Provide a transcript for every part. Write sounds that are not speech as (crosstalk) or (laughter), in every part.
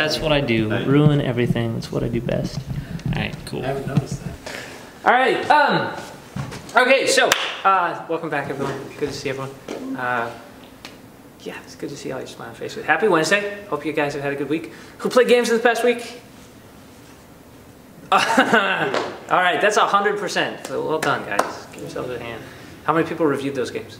that's what I do. Nice. Ruin everything. That's what I do best. All right, cool. I haven't noticed that. All right. Um. Okay. So, uh, welcome back, everyone. Good to see everyone. Uh, yeah, it's good to see all your smiling faces. Happy Wednesday. Hope you guys have had a good week. Who played games in the past week? (laughs) all right, that's hundred percent. Well done, guys. Give yourselves a hand. How many people reviewed those games?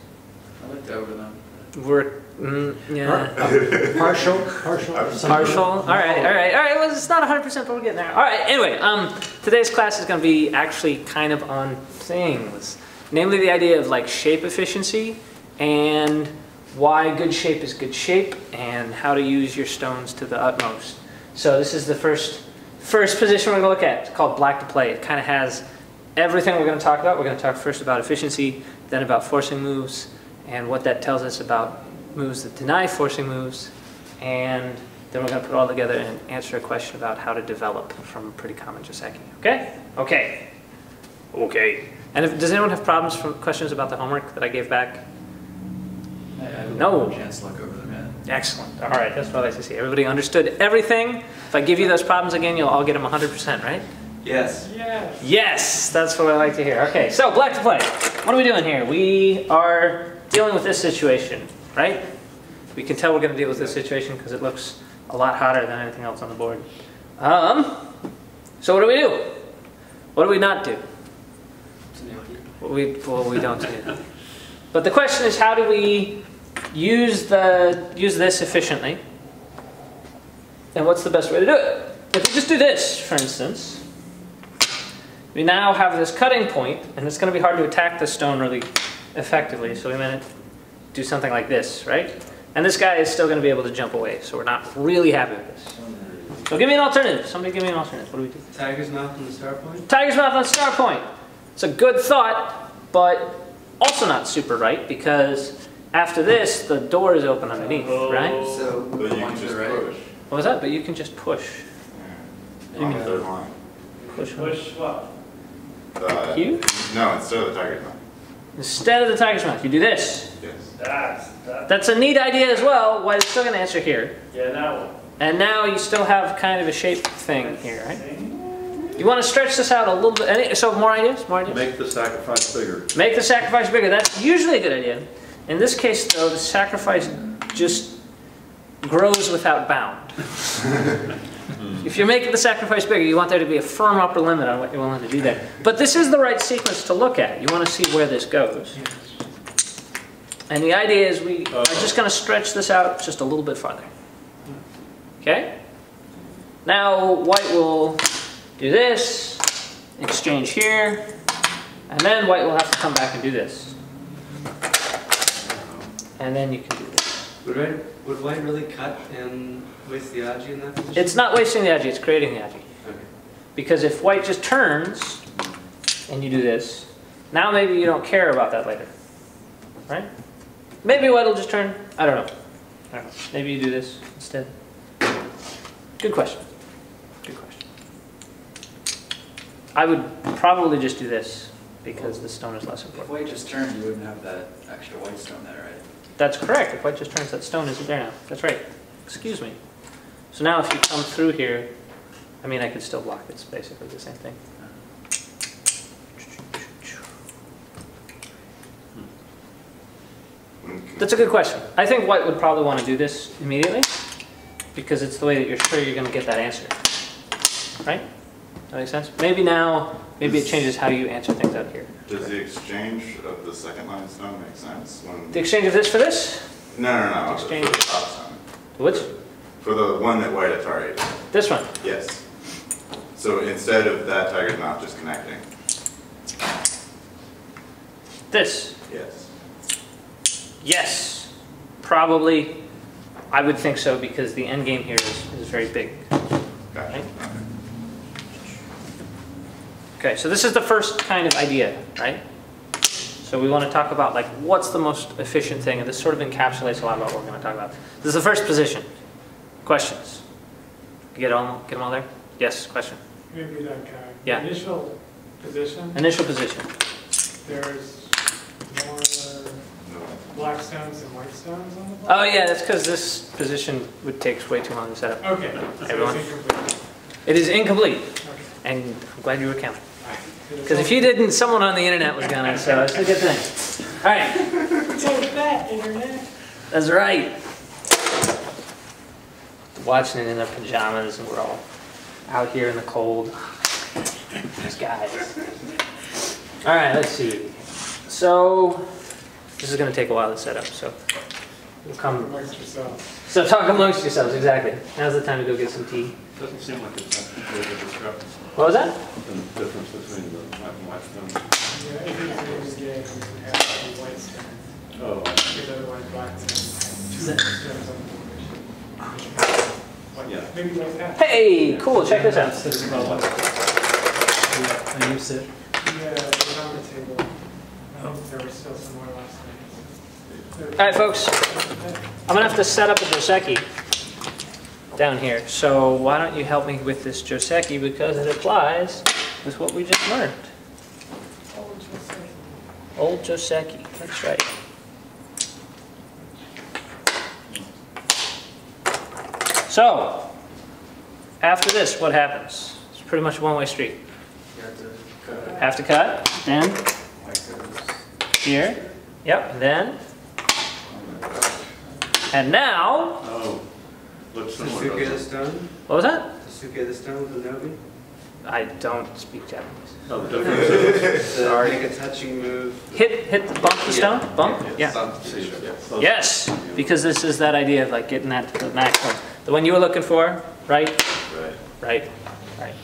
I looked over them. We're mm, yeah. Partial, partial. Partial. All right, all right, all right. Well, it's not 100%, but we're getting there. All right. Anyway, um, today's class is going to be actually kind of on things, namely the idea of like shape efficiency and why good shape is good shape and how to use your stones to the utmost. So this is the first first position we're going to look at. It's called black to play. It kind of has everything we're going to talk about. We're going to talk first about efficiency, then about forcing moves, and what that tells us about moves that deny forcing moves, and then we're going to put it all together and answer a question about how to develop from a pretty common Joseki. Okay? Okay. Okay. And if, does anyone have problems from questions about the homework that I gave back? I No. chance to look over them yet. Excellent. All right, that's what I like to see. Everybody understood everything. If I give you those problems again, you'll all get them 100%, right? Yes. Yes. Yes, that's what I like to hear. Okay, so black to play. What are we doing here? We are dealing with this situation, right? We can tell we're going to deal with this situation because it looks a lot hotter than anything else on the board. Um, so what do we do? What do we not do? We, well, we don't do. But the question is, how do we use the use this efficiently? And what's the best way to do it? If we just do this, for instance, we now have this cutting point, and it's going to be hard to attack the stone really effectively. So we might do something like this, right? And this guy is still going to be able to jump away, so we're not really happy with this. So give me an alternative. Somebody give me an alternative. What do we do? Tiger's mouth and the star point? Tiger's mouth on star point. It's a good thought, but also not super right because after this, the door is open underneath, oh. right? So, But you can just right. push. What was that? But you can just push. On the third line. Push. Push what? The- Q? No, instead of the tiger's mouth. Instead of the tiger's mouth, you do this. Yes. That's, that, That's a neat idea as well. Why it's still going to answer here. yeah, that one. And now you still have kind of a shape thing here, right? You want to stretch this out a little bit. Any, so more ideas? More ideas? Make the sacrifice bigger. Make the sacrifice bigger. That's usually a good idea. In this case, though, the sacrifice just grows without bound. (laughs) Hmm. if you're making the sacrifice bigger, you want there to be a firm upper limit on what you're willing to do there. But this is the right sequence to look at. You want to see where this goes. And the idea is we are just going to stretch this out just a little bit farther. Okay? Now, white will do this, exchange here, and then white will have to come back and do this. And then you can do this. Would white, would white really cut and waste the aji in that position? It's not wasting the aji, it's creating the aji. Okay. Because if white just turns, and you do this, now maybe you don't care about that later. Right? Maybe white will just turn, I don't know. I don't know. Maybe you do this instead. Good question. Good question. I would probably just do this, because the stone is less important. If white just turned, you wouldn't have that extra white stone there, right? That's correct. If white just turns, that stone isn't there now. That's right. Excuse me. So now if you come through here, I mean, I could still block. It's basically the same thing. Okay. That's a good question. I think white would probably want to do this immediately because it's the way that you're sure you're going to get that answer. Right? That makes sense? Maybe now, maybe it changes how you answer things out here. Does the exchange of the second line stone make sense when? The exchange of this for this? No, no, no. Exchange. For the top stone. Which? For the one that white authority. This one. Yes. So instead of that tiger's mouth just connecting. This. Yes. Yes, probably. I would think so because the end game here is, is very big. Right. Okay. So this is the first kind of idea, right? So we want to talk about like what's the most efficient thing, and this sort of encapsulates a lot about what we're going to talk about. This is the first position. Questions? Get all get them all there? Yes. Question. Maybe that uh, guy. Yeah. Initial position, Initial position. there's. Black stones and white stones on the Oh yeah, that's because this position would take way too long to set up. Okay, so Everyone? it's incomplete. It is incomplete, Okay. and I'm glad you were counting. Because Because if you didn't, someone on the internet was gonna, so it's a good thing. All right, (laughs) Take that, internet. that's right. Watching it in their pajamas, and we're all out here in the cold. These guys. All right, let's see. So this is gonna take a while to set up, so we'll come. Amongst yourself. So talk amongst yourselves, exactly. Now's the time to go get some tea. Doesn't seem like it's that big a discrepancy, What was that? the difference between the black and white stones. Yeah, if it's going to gay, it would have to white stones. Oh, Because otherwise black stones have two stones on the formation. White- Yeah. Maybe white hat. Hey, cool, check this out. This is about what? Yeah, I use it. Yeah, it was on the table. I think there were still some more last night. All right, folks, I'm gonna have to set up a Joseki down here. So why don't you help me with this Joseki because it applies with what we just learned. Old Joseki, Old Joseki. that's right. So, after this, what happens? It's pretty much a one-way street. You have to cut Have to cut, then white stones. Here, yep, and then, and now, oh, looks similar, Tsuke the stone, what was that? Tsuke the stone with the Nobi. I don't speak Japanese. Oh, the difference is, To make a touching move. Hit, hit, the bump the stone, bump, yeah. those- Yes, because this is that idea of like getting that to the maximum. The one you were looking for, right, Right. Right, right.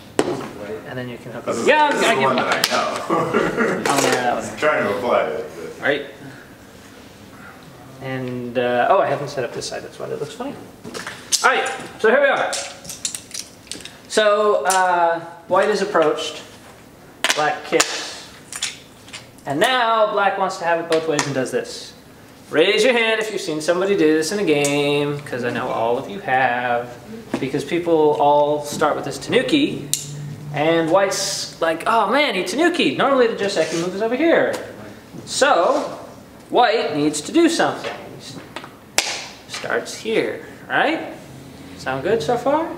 And then you can hook This it. is, Yeah, this is I the get one it. that I know. (laughs) Oh, yeah, that one. (laughs) I'm trying to apply it. but- Right. And, uh, oh, I haven't set up this side, that's why it looks funny. All right, so here we are. So, uh, white is approached, black kicks. And now black wants to have it both ways and does this. Raise your hand if you've seen somebody do this in a game, because I know all of you have. Because people all start with this Tenuki, and white's like, oh man, he Tenuki. Normally the Joseki move is over here. So, white needs to do something. Starts here, right? Sound good so far?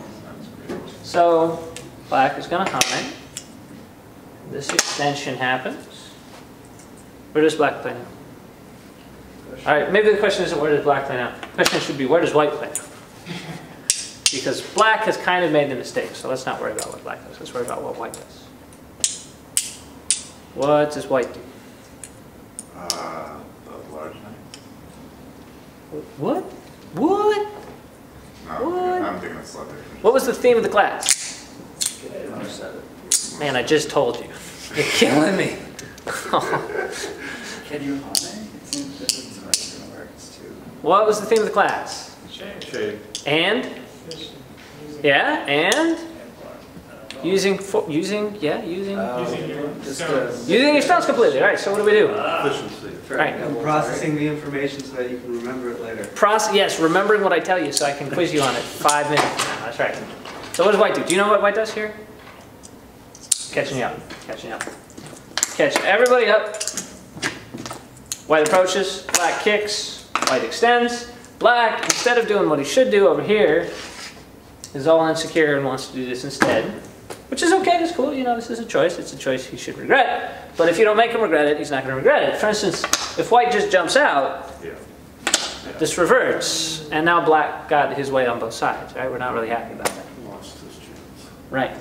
So, black is gonna hide. This extension happens. Where does black play now? All right, maybe the question isn't where does black play now. The question should be where does white play now? Because black has kind of made the mistake, so let's not worry about what black does. Let's worry about what white does. What does white do? Uh, the large knight? What? What? No, What? I'm thinking of Slender. What was the theme of the class? Another set of- Man, I just told you. (laughs) You're killing me. Can you hane? It seems that doesn't like it's gonna work, it's too. What was the theme of the class? Shade, Shade. And? Yeah, and? Using, fo- using, yeah, using, Using your Just, stones. uh, using your stones completely. All right, so what do we do? Efficiency. Right. And processing the information so that you can remember it later. Process, yes, remembering what I tell you so I can quiz you on it five minutes now. That's right. So what does white do? Do you know what white does here? Catching you up, catching you up. Catch everybody up. White approaches, black kicks, white extends. Black, instead of doing what he should do over here, is all insecure and wants to do this instead. Which is okay, that's cool, you know, this is a choice. It's a choice he should regret. But if you don't make him regret it, he's not going to regret it. For instance, if white just jumps out, Yeah. this reverts, and now black got his way on both sides, right? We're not really happy about that. Lost his chance. Right.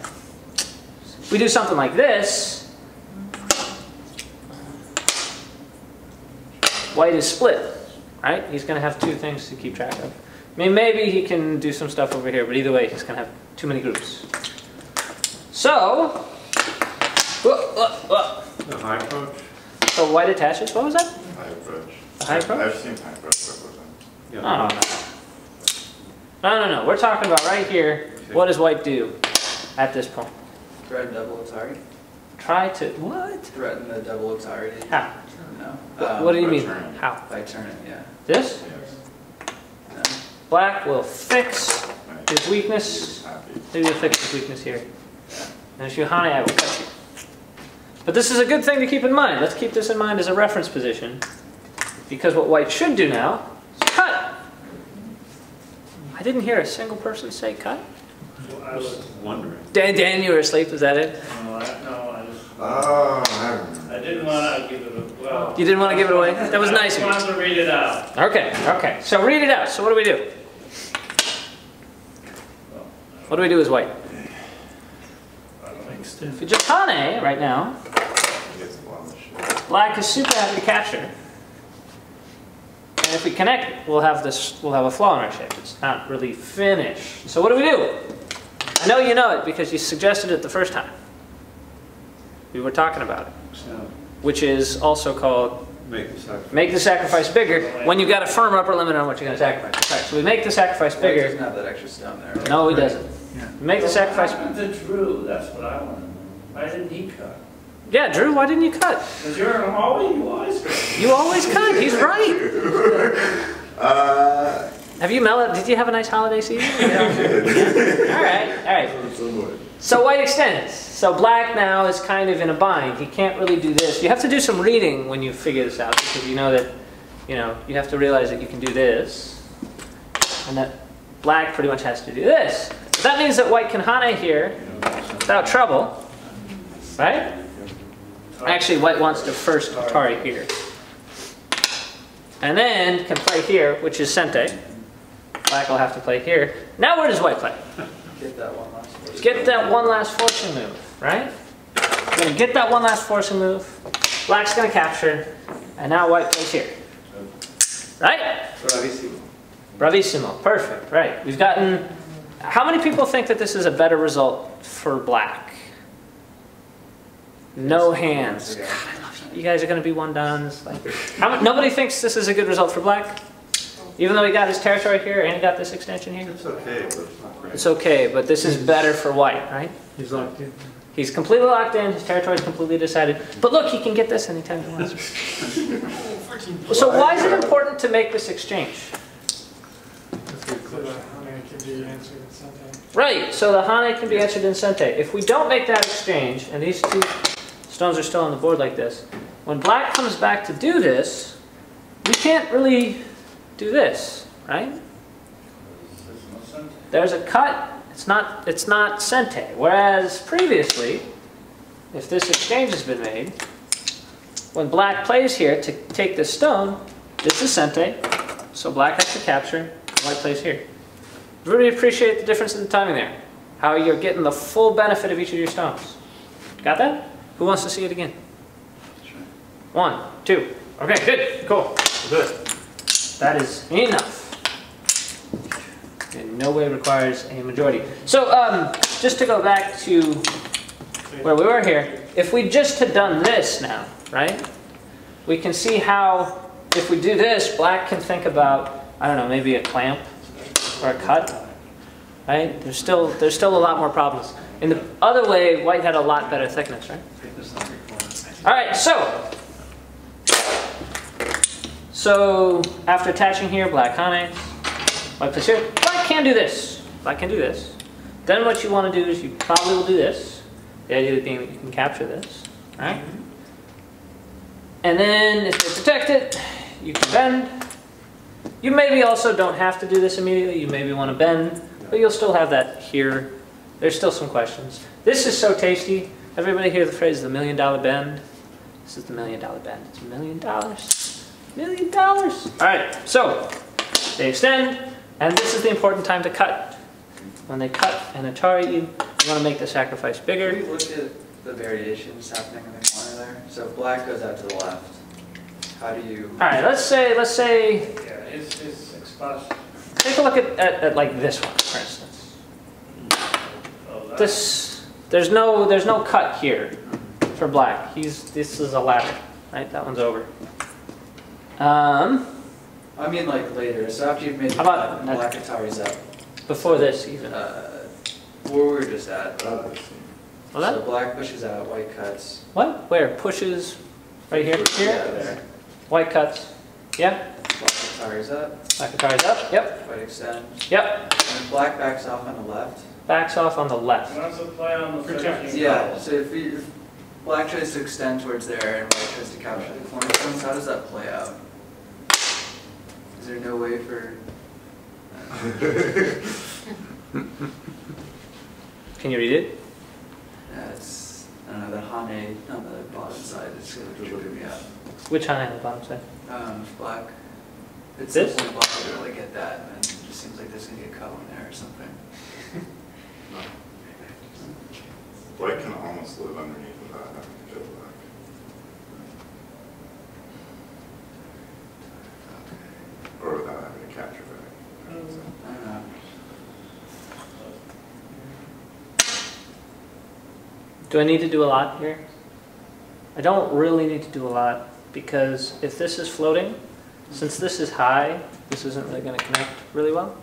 We do something like this, white is split, right? He's going to have two things to keep track of. I mean, maybe he can do some stuff over here, but either way, he's going to have too many groups. So, whoa, whoa, whoa. The high approach? so white attaches, what was that? High approach. A high approach? I've seen high approach before. then. Oh, no. No, no, no. We're talking about right here. What does white do at this point? Threaten double Atari? Try to, what? Threaten the double Atari? How? No. What, Um, what do you mean? return. How? By turning, yeah. This? No. Black will fix Right. his weakness. Maybe he'll fix his weakness here. And if you hane, I will cut you. But this is a good thing to keep in mind. Let's keep this in mind as a reference position. Because what white should do now is cut. I didn't hear a single person say cut. I was wondering. Dan, Dan, you were asleep, is that it? No, I, no, I just, Oh, I. I didn't wanna give it a, well. You didn't want to give it away? That was nice of I you. wanted to read it out. Okay, okay. So read it out. So what do we do? What do we do as white? If you just Hane right now, He gets a lot of shit. black is super happy to capture. And if we connect, we'll have this, we'll have a flaw in our shape. It's not really finished. So what do we do? I know you know it because you suggested it the first time. We were talking about it, which is also called make the sacrifice. make the sacrifice bigger when you've got a firm upper limit on what you're going to sacrifice. Right, so we make the sacrifice White bigger. doesn't have that extra stone there. right? No, he doesn't. We Make the sacrifice. What happened to Drew? That's what I wanna know. Why didn't he cut? Yeah, Drew, why didn't you cut? Cause you're always, you always cut. You always cut. He's right. (laughs) Uh, Have you mellowed? Did you have a nice holiday season? (laughs) all right, all right. So white extends. So black now is kind of in a bind. He can't really do this. You have to do some reading when you figure this out because you know that, you know, you have to realize that you can do this, and that black pretty much has to do this. That means that white can hane here without trouble, right? Actually, white wants to first Atari here. And then can play here, which is Sente. Black will have to play here. Now where does white play? Get that one last. first. Get that one last forcing move, right? We're gonna get that one last forcing move. Black's gonna capture, and now white plays here. Right? Bravissimo. Bravissimo, perfect, right. We've gotten, how many people think that this is a better result for black? No hands. God, I love you. You guys are gonna be one dans. Like, how, mu- nobody thinks this is a good result for black? Even though he got his territory here and he got this extension here? It's okay, but it's not great. It's okay, but this is better for white, right? He's locked in. He's completely locked in, his territory is completely decided. But look, he can get this anytime he wants. (laughs) So why is it important to make this exchange? So the hane can be answered in Sente. Right, so the Hane can be answered in Sente. If we don't make that exchange, and these two stones are still on the board like this, when black comes back to do this, we can't really do this, right? There's no sense. There's a cut, it's not, it's not Sente. Whereas previously, if this exchange has been made, when black plays here to take this stone, this is Sente, so black has to capture, white plays here. Really appreciate the difference in the timing there. How you're getting the full benefit of each of your stones. Got that? Who wants to see it again? One, two. Okay, good, cool, good. That is enough. In no way requires a majority. So, um, just to go back to where we were here, if we just had done this now, right? We can see how, if we do this, black can think about, I don't know, maybe a clamp or a cut, right? There's still, there's still a lot more problems. In the other way, white had a lot better thickness, right? All right, so. So, after attaching here, black Hane, white plays here, black can do this. Black can do this. Then what you want to do is you probably will do this. The idea being that you can capture this, right? And then if they protect it, you can bend. You maybe also don't have to do this immediately. You maybe want to bend, but you'll still have that here. There's still some questions. This is so tasty. Everybody hear the phrase the million dollar bend? This is the million dollar bend. It's a million dollars. Million dollars. All right, so they extend, and this is the important time to cut. When they cut and Atari you, you want to make the sacrifice Have bigger. we looked at the variations happening in the corner there? So if black goes out to the left, how do you? All right, let's say, let's say, Yeah, it's, it's exposed. take a look at, at, at like this one, for instance. Oh, This, there's no, there's no cut here for black. He's, this is a ladder, right? That one's over. Um, I mean like later, so after you've made the How about- cut and black Atari's up, before this even. uh, where we were just at. Oh, Well, So that, black pushes out, white cuts. what? Where? Pushes, right here, Yeah, here? there. White cuts. Yeah? Black Atari's up, Black Atari's up. Yep. white extends. Yep. And then black backs off on the left. Backs off on the left. What's play on the Yeah, colors? so if we, if black tries to extend towards there and white tries to capture the cornerstones, how does that play out? Is there no way for, Can you read it? uh, it's, I don't know, the Hane on the bottom side is sort of tripping me out. Which high on the bottom side? Um, black. It's This? simply black, I don't really get that, and it just seems like there's gonna get cut in there or something. (laughs) White can almost live underneath without having to go black. Or without having to capture back. I don't know. Do I need to do a lot here? I don't really need to do a lot because if this is floating, since this is high, this isn't really going to connect really well.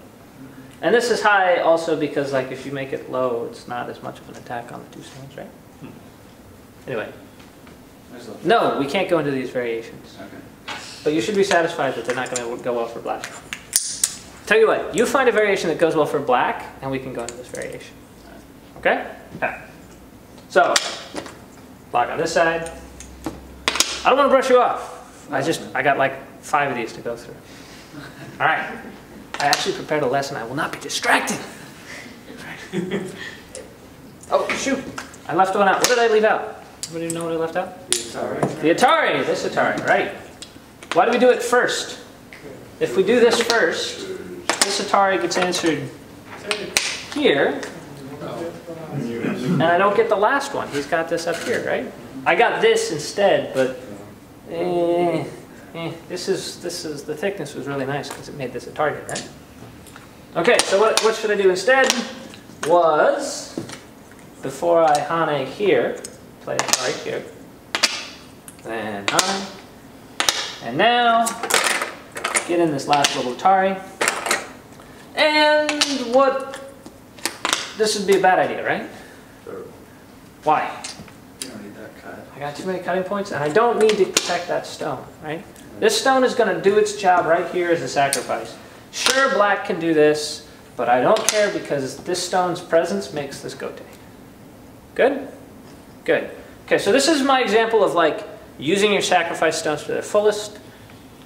And this is high also because like if you make it low, it's not as much of an attack on the two stones, right? Anyway, no, we can't go into these variations. okay. But you should be satisfied that they're not going to go well for black. Tell you what, you find a variation that goes well for black, and we can go into this variation. Okay? Okay. So, black on this side. I don't want to brush you off. I just, I got like five of these to go through. All right. I actually prepared a lesson. I will not be distracted. oh, shoot. I left one out. What did I leave out? Anybody know what I left out? Sorry. The Atari, this Atari, right. Why do we do it first? If we do this first, this Atari gets answered here, and I don't get the last one. He's got this up here, right? I got this instead, but eh, eh, this is this is the thickness was really nice because it made this a target, right? Okay, so what what should I do instead? Was before I Hane here, play right here, then Hane. And now, get in this last little Atari. And what, this would be a bad idea, right? Why? You don't need that cut. I got too many cutting points and I don't need to protect that stone, right? This stone is gonna do its job right here as a sacrifice. Sure, black can do this, but I don't care because this stone's presence makes this go take. Good? Good. Okay, so this is my example of like using your sacrifice stones to their fullest,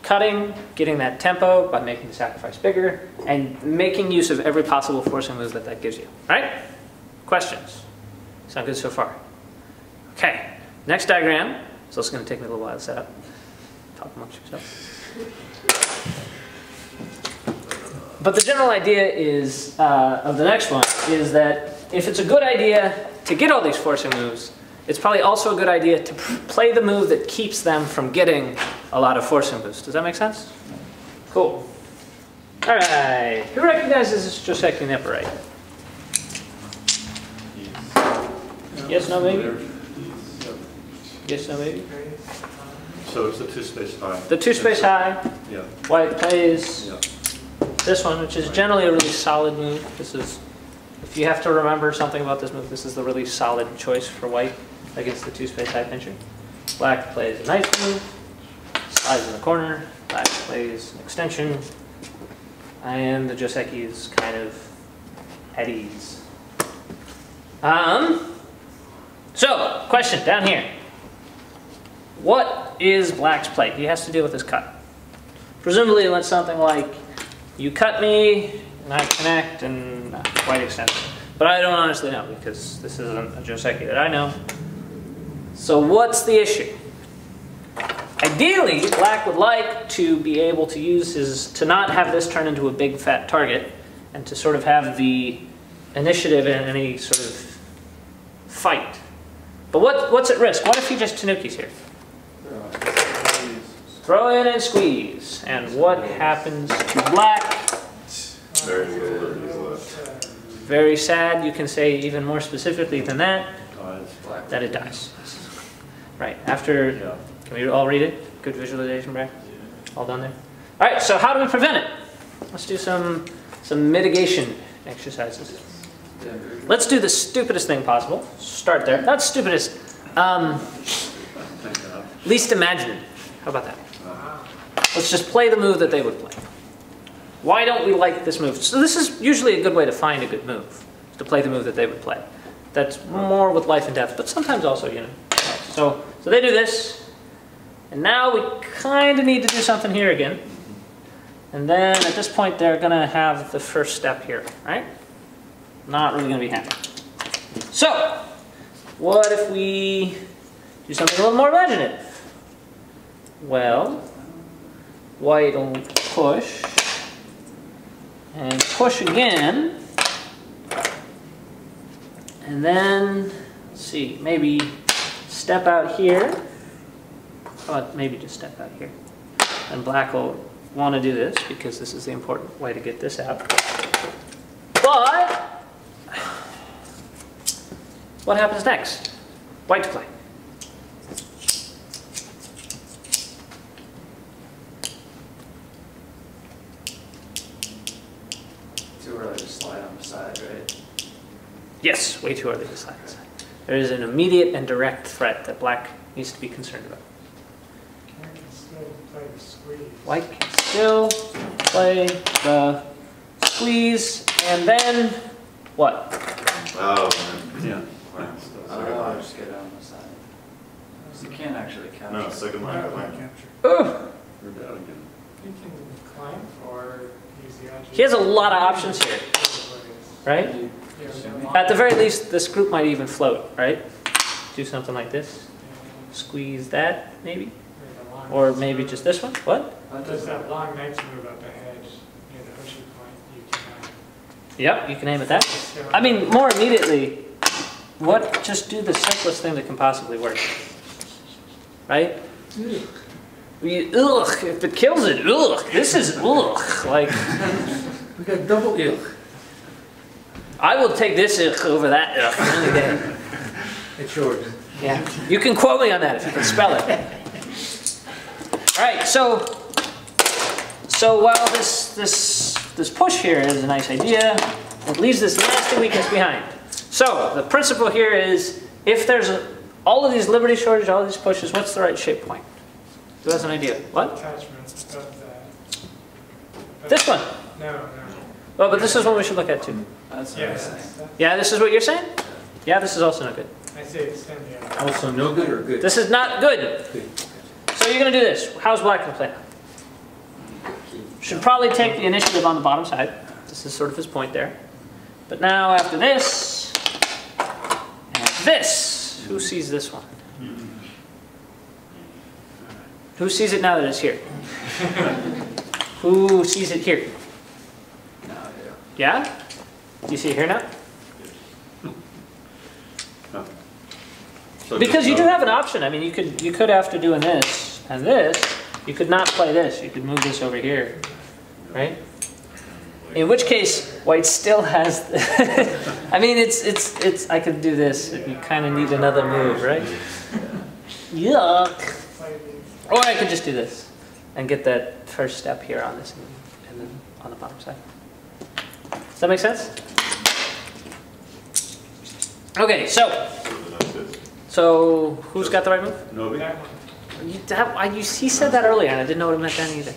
cutting, getting that tempo by making the sacrifice bigger, and making use of every possible forcing move that that gives you. Right? Questions? Sound good so far? Okay, next diagram. So it's going to take me a little while to set up. Talk amongst yourself. But the general idea is uh, of the next one is that if it's a good idea to get all these forcing moves, it's probably also a good idea to play the move that keeps them from getting a lot of forcing moves. Does that make sense? Cool. All right. Who recognizes this Joseki Nipperite? Yes, no, maybe? Yes, no, maybe? So it's a two-space high. The two space high, Yeah, white plays yeah. this one, which is generally a really solid move. This is, if you have to remember something about this move, this is the really solid choice for white against the two space high pincher. Black plays a nice move, slides in the corner. Black plays an extension, and the Joseki is kind of at ease. Um. So, question down here. What is Black's play? He has to deal with his cut. Presumably, it it's something like you cut me, and I connect, and uh, quite extensive. But I don't honestly know because this isn't a Joseki that I know. So what's the issue? Ideally, Black would like to be able to use his, to not have this turn into a big fat target, and to sort of have the initiative in any sort of fight. But what, what's at risk? What if he just Tenukis here? Throw in and squeeze. And what happens to Black? Very left. Very sad. You can say even more specifically than that, that it dies. Right, after, can we all read it? Good visualization, Brad? All done there? All right, so how do we prevent it? Let's do some, some mitigation exercises. Let's do the stupidest thing possible. Start there. Not stupidest, um, least imaginative. How about that? Let's just play the move that they would play. Why don't we like this move? So this is usually a good way to find a good move, to play the move that they would play. That's more with life and death, but sometimes also, you know. So, so they do this, and now we kind of need to do something here again. And then at this point, they're gonna have the first step here, right? Not really gonna be happy. So, what if we do something a little more imaginative? Well, white will push, and push again, and then, see, maybe step out here. About maybe just step out here? And black will want to do this because this is the important way to get this out. But, what happens next? White to play. Too early to slide on the side, right? Yes, way too early to slide inside. There is an immediate and direct threat that black needs to be concerned about. I can still play the squeeze. White can still play the squeeze, and then what? Oh, Yeah. man. Oh, I'll just get on the side. You can't actually capture. No, second line of line. Ugh. We're down again. You can climb or use the edge. He has a lot of options here, right? You- Yeah, assuming- we got At the very least, this group might even float, right? Do something like this. Squeeze that, maybe? Or maybe just this one? What? That doesn't- that long knight's move up ahead near the Hoshi point. You can. Yep, you can aim at that. I mean, more immediately, what, just do the simplest thing that can possibly work. Right? We, ugh, if it kills it, ugh, this is ugh, like, We got double ugh. I will take this ugh over that ugh any (laughs) day. It's yours. Yeah, you can quote me on that if you can spell it. (laughs) All right, so, so while this, this, this push here is a nice idea, it leaves this nasty weakness behind. So the principle here is, if there's a, all of these liberty shortages, all these pushes, what's the right shape point? Who has an idea? What? Attachment of that. But- This one. No, no. Well, but this is one we should look at too. That's what Yeah, I'm that's, saying. that's, Yeah, this is what you're saying? Yeah, this is also not good. I say extend the other. Also no good or good? This is not good. Good. So you're gonna do this. How's black gonna play now? Should probably take the initiative on the bottom side. This is sort of his point there. But now after this, and this, who sees this one? Who sees it now that it's here? (laughs) Who sees it here? Yeah. Yeah? Do you see it here now? So Because you do have an option. I mean, you could, you could after doing this and this, you could not play this. You could move this over here, right? In which case, white still has. (laughs) I mean, it's it's it's. I could do this. You kind of need another move, right? Yuck. Or I could just do this and get that first step here on this and, and then on the bottom side. Does that make sense? Okay, so So that's it. so who's got the right move? One. You, that, I, you, he said that earlier, and I didn't know what it meant then either.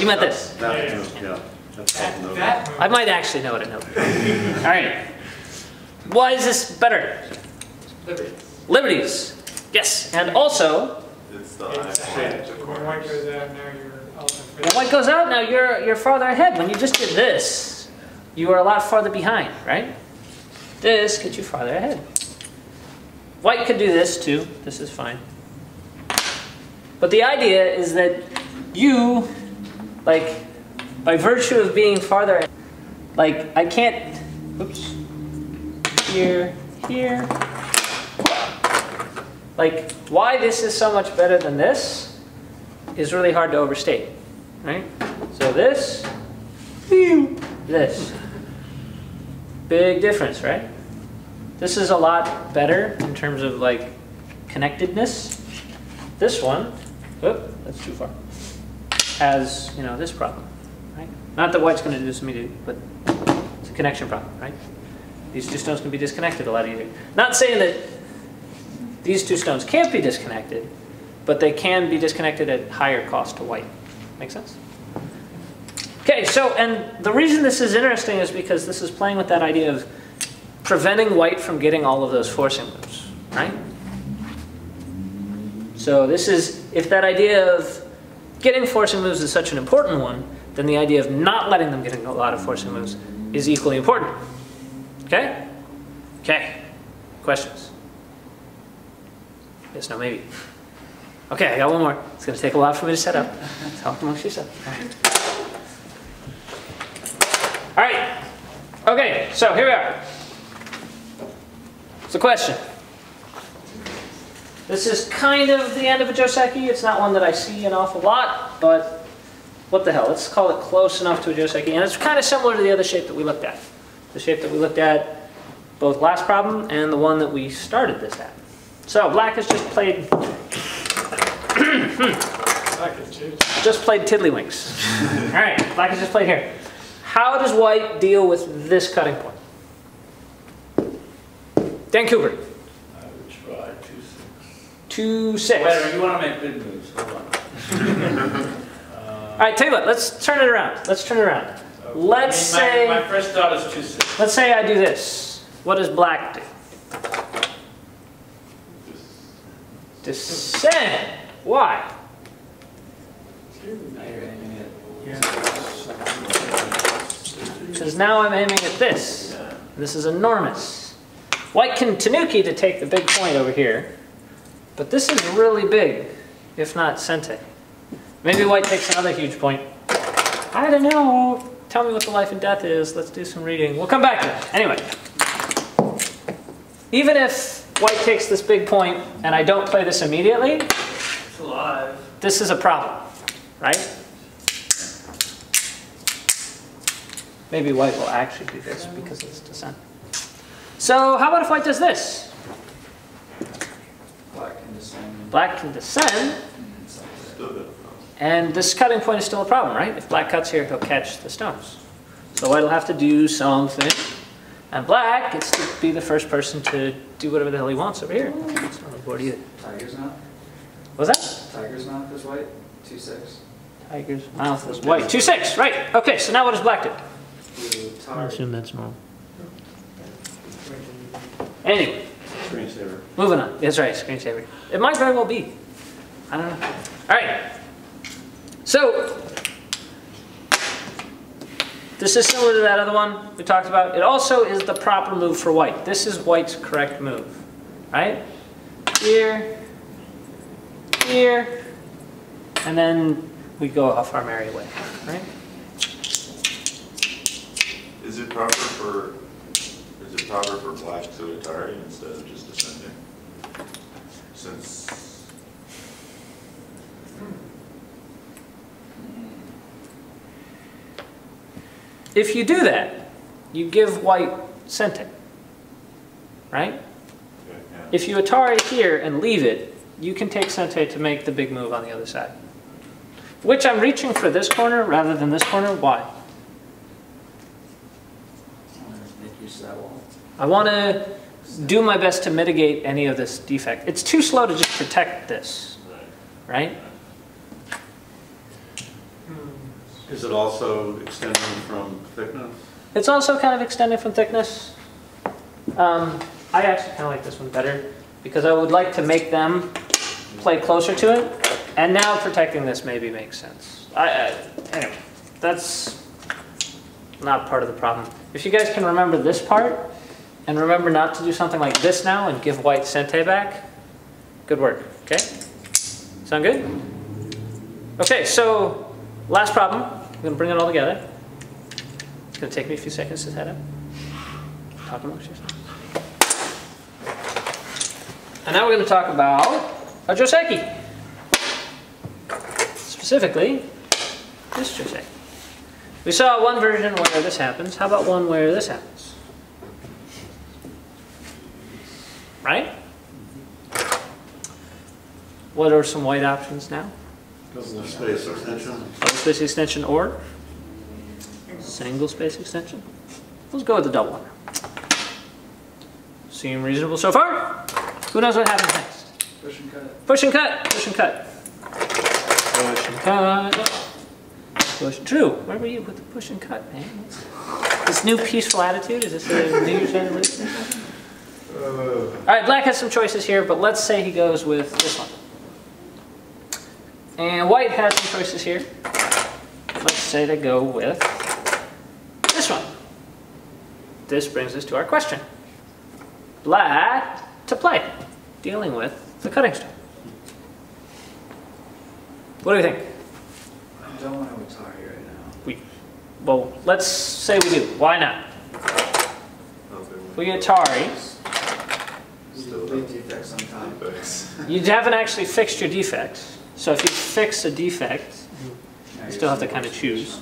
You meant this. That Yeah, yeah. yeah. That's That, that. I might actually know what it meant. (laughs) All right. Why is this better? Liberty. Liberties. Yes, and also, It's the It's eye ahead. point, of When white course. goes out, now you're when white goes out, now you're you're farther ahead. When you just did this, you were a lot farther behind, right? This gets you farther ahead. White could do this too. This is fine. But the idea is that you, like, by virtue of being farther, like, I can't, oops, here, here. Like, why this is so much better than this is really hard to overstate, right? So this, this. Big difference, right? This is a lot better in terms of like connectedness. This one, oop, that's too far, has, you know, this problem, right? Not that white's gonna do this immediately, but it's a connection problem, right? These two stones can be disconnected a lot easier. Not saying that these two stones can't be disconnected, but they can be disconnected at higher cost to white. Make sense? Okay, so, and the reason this is interesting is because this is playing with that idea of preventing white from getting all of those forcing moves, right? So this is, if that idea of getting forcing moves is such an important one, then the idea of not letting them get a lot of forcing moves is equally important. Okay? Okay. Questions? Yes, no, maybe. Okay, I got one more. It's going to take a while for me to set up. Talk amongst yourselves. All right. Okay, so here we are. It's a question. This is kind of the end of a Joseki. It's not one that I see an awful lot, but what the hell? Let's call it close enough to a Joseki. And it's kind of similar to the other shape that we looked at. The shape that we looked at both last problem and the one that we started this at. So black has just played Black is juice. just played tiddlywinks. (laughs) All right, black has just played here. How does white deal with this cutting point? Dan Cooper, I would try two six. Two six. Wait, you wanna make big moves, hold on. All right, tell you what. Let's turn it around. Let's turn it around. Uh, Let's I mean, say- My, my first thought is two six. Let's say I do this. What does black do? Descend. Why? Now you're aiming at Because now I'm aiming at this. This is enormous. White can Tenuki to take the big point over here, but this is really big, if not sente. Maybe white takes another huge point. I don't know. Tell me what the life and death is. Let's do some reading. We'll come back to that. Anyway, even if white takes this big point and I don't play this immediately, It's alive. this is a problem, right? Maybe white will actually do this because of this descent. So how about if white does this? black and descend. Black can descend, Still and this cutting point is still a problem, right? If black cuts here, he'll catch the stones. So white will have to do something, and black gets to be the first person to do whatever the hell he wants over here. It's not on the board either. Tiger's not? Was that? Tiger's not is white? Two six. Tiger's mouth is white. Two six, right? Okay, so now what does black do? Blue tar. that's normal. Anyway. Screensaver. Moving on. That's right, screensaver. It might very well be. I don't know. All right. So, this is similar to that other one we talked about. It also is the proper move for white. This is white's correct move, right? Here, here, and then we go off our merry way, right? Is it proper for, is it proper for black to Atari instead of just descending? Since, If you do that, you give white sente, right? yeah. If you Atari here and leave it, you can take Sente to make the big move on the other side. Which I'm reaching for this corner rather than this corner. Why? Make use of that wall. I want to do my best to mitigate any of this defect. It's too slow to just protect this, right? Is it also extending from thickness? It's also kind of extended from thickness. Um, I actually kind of like this one better because I would like to make them play closer to it. And now protecting this maybe makes sense. I, I, anyway, that's not part of the problem. If you guys can remember this part and remember not to do something like this now and give white sente back, good work, okay? Sound good? Okay, so last problem. I'm to bring it all together. It's to take me a few seconds to set up. Talk amongst yourselves. And now we're going to talk about a Joseki. Specifically, this Joseki. We saw one version where this happens. How about one where this happens? Right? What are some white options now? Double space extension? Oh, double space extension or single space extension? Let's go with the double one. Seem reasonable so far? Who knows what happens next? Push and cut. Push and cut, push and cut. Push and cut. Push, Drew, where were you with the push and cut, man? This new peaceful attitude, is this a New Year's resolution? Uh, All right, Black has some choices here, but let's say he goes with this one. And white has some choices here. Let's say they go with this one. This brings us to our question. Black to play, dealing with the cutting stone. What do you think? I don't want to Atari right now. We, well, let's say we do. Why not? Okay. We Atari. Still Leave defects on top. defects. You haven't actually fixed your defect. So if you fix a defect, Now you still have to kind of choose.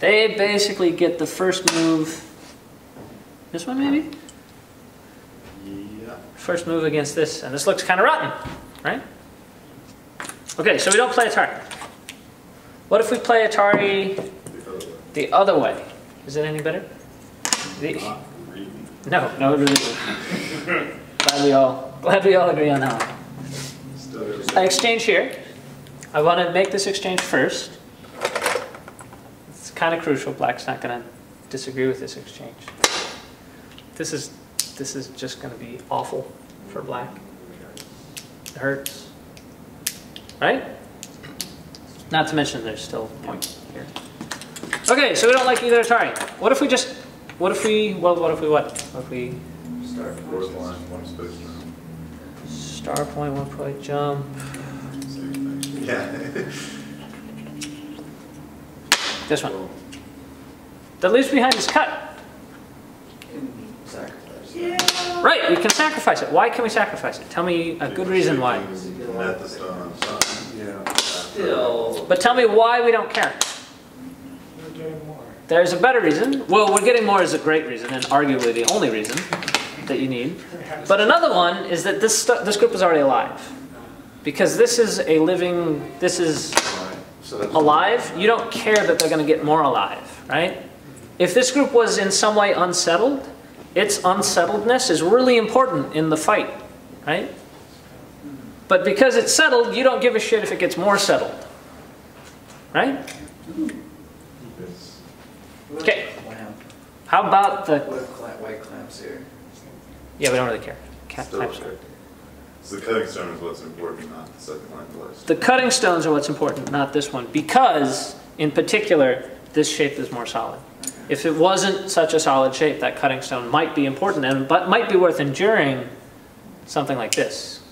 They basically get the first move. This one maybe? Yeah. First move against this, and this looks kind of rotten, right? Okay, so we don't play Atari. What if we play Atari The other way. the other way? Is it any better? The- Not reading. No, no, it really isn't. glad we all glad we all agree on that one. I exchange here. I want to make this exchange first. It's kind of crucial. Black's not going to disagree with this exchange. This is this is just going to be awful for black. It hurts, right? Not to mention there's still a point here. Okay, so we don't like either Atari. What if we just? What if we? Well, what if we what? What if we Start Fourth first. line, one space now. star point, one point jump? Yeah. (laughs) This one. That leaves behind is cut. Can sacrifice. Right, we can sacrifice it. Why can we sacrifice it? Tell me a good reason why. Net the stone on top. Yeah. Still. But tell me why we don't care. There's a better reason. Well, we're getting more is a great reason, and arguably the only reason that you need. But another one is that this this group is already alive, because this is a living. This is alive. You don't care that they're going to get more alive, right? If this group was in some way unsettled, its unsettledness is really important in the fight, right? But because it's settled, you don't give a shit if it gets more settled, right? It's Okay. How about the? What clamp, white clamps here? Yeah, we don't really care. Cat still types. okay. So the cutting stone is what's important, not the second line place. The cutting stones are what's important, not this one, because in particular, this shape is more solid. If it wasn't such a solid shape, that cutting stone might be important and but might be worth enduring something like this.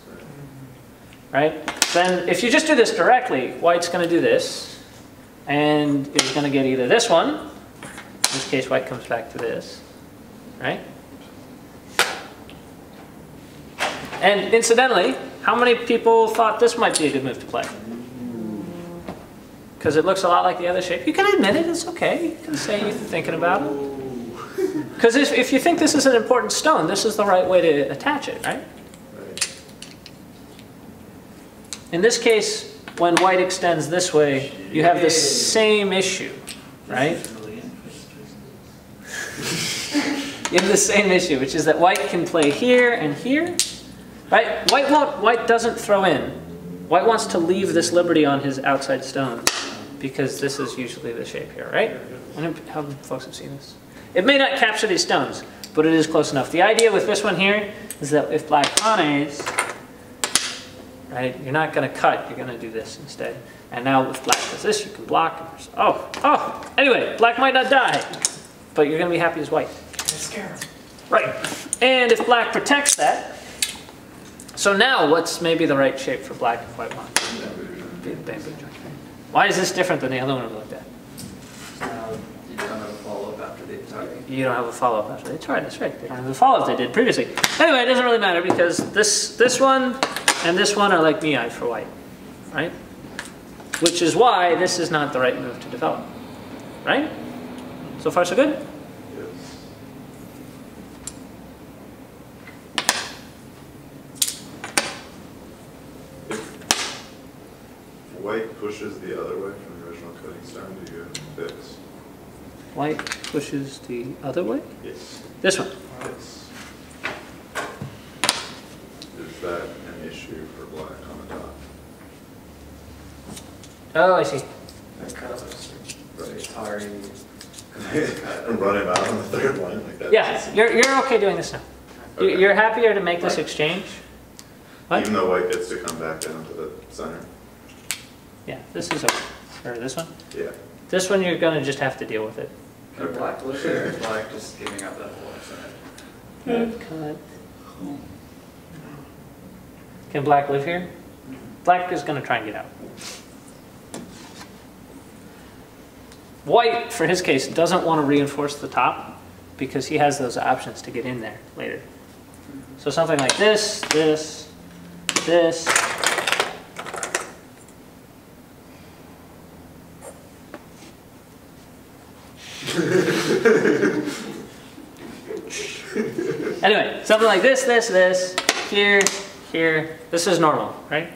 Right? Then if you just do this directly, white's going to do this and is going to get either this one, in this case white comes back to this, right? And incidentally, how many people thought this might be a good move to play? Because it looks a lot like the other shape. You can admit it, it's okay. You can say you're thinking about it. Because if, if you think this is an important stone, this is the right way to attach it, right? Right. In this case, when white extends this way, you have the same issue, right? You have the same issue, which is that white can play here and here, right? White won't. White doesn't throw in. White wants to leave this liberty on his outside stone because this is usually the shape here, right? How folks have seen this? It may not capture these stones, but it is close enough. The idea with this one here is that if black hanes, right, you're not going to cut, you're going to do this instead. And now if black does this, you can block. Oh, oh, anyway, black might not die, but you're going to be happy as white. Scare 'em. Right. And if black protects that, so now what's maybe the right shape for black and white wants? Be the bamboo joint. Why is this different than the other one we looked at? Now you don't have a follow-up after the Atari. You don't have a follow-up after they tried, that's right. They don't have a follow-up they did previously. Anyway, it doesn't really matter because this, this one and this one are like miai for white, right? Which is why this is not the right move to develop, right? So far so good? Yes. White pushes the other way from the original cutting stone, do you fix? White pushes the other way. Yes. This one. Yes. Is that an issue for black on the top? Oh, I see. That cut was Right. Atari. (laughs) I'm running out on the third line like that. Yeah, you're, you're okay doing this now. You- Okay. You're happier to make this exchange? What? Even though white gets to come back down to the center? Yeah, this is, a- or this one? Yeah. This one, you're gonna just have to deal with it. Can black live there, or is black just giving up that whole side? Cut. Can black live here? Black is gonna try and get out. White, for his case, doesn't want to reinforce the top because he has those options to get in there later. So something like this, this, this. Anyway, something like this, this, this, here, here. This is normal, right?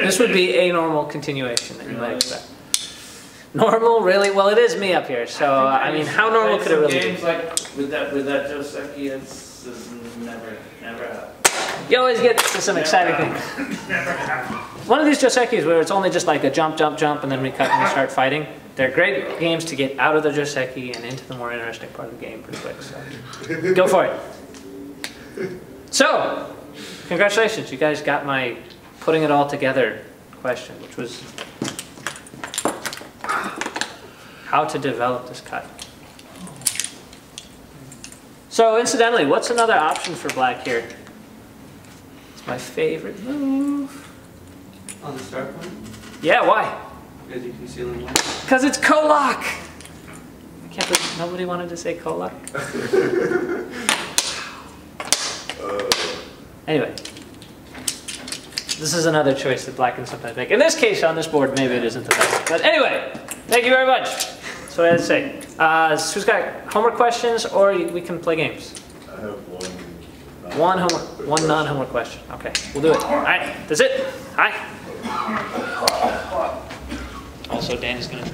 This would be a normal continuation that you might expect. Normal, really? Well, it is me up here, so uh, I mean, how normal could it really Games be? like with that, with that Joseki, it's, it's never, never happened. You always get to some exciting things. (laughs) Never happened. One of these Josekis where it's only just like a jump, jump, jump, and then we cut and we start fighting. They're great games to get out of the Joseki and into the more interesting part of the game pretty quick. So go for it. So, congratulations, you guys got my putting it all together question, which was how to develop this cut. So, incidentally, what's another option for black here? It's my favorite move. On the star point, Yeah, why? because you can seal in one. Because it's Kolak! I can't believe nobody wanted to say Kolak. (laughs) Uh, Anyway. This is another choice that black can sometimes make. In this case, on this board, maybe it isn't the best. But anyway, thank you very much. So what I had to say. Uh, so who's got homework questions, or we can play games? I have one. non- One homework, one non-homework question. Okay, we'll do it. All right, that's it. Hi. Also, Dan is gonna